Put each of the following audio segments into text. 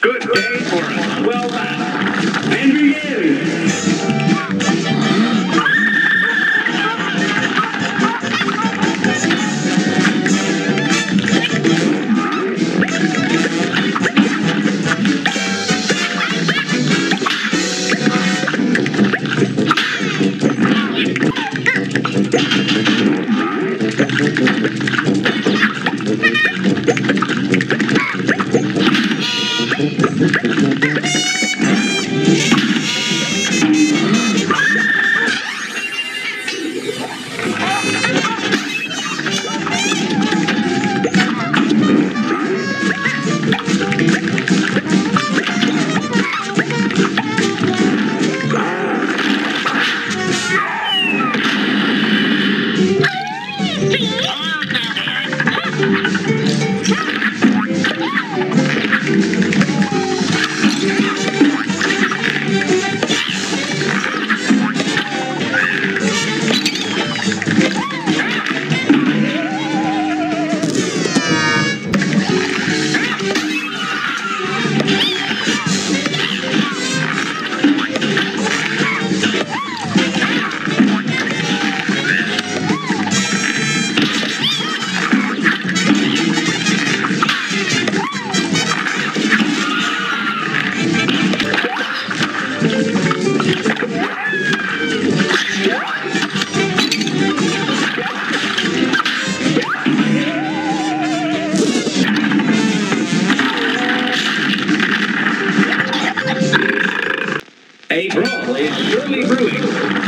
Good day for us. Well, uh, and begin. Yeah. Is surely brewing.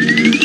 Thank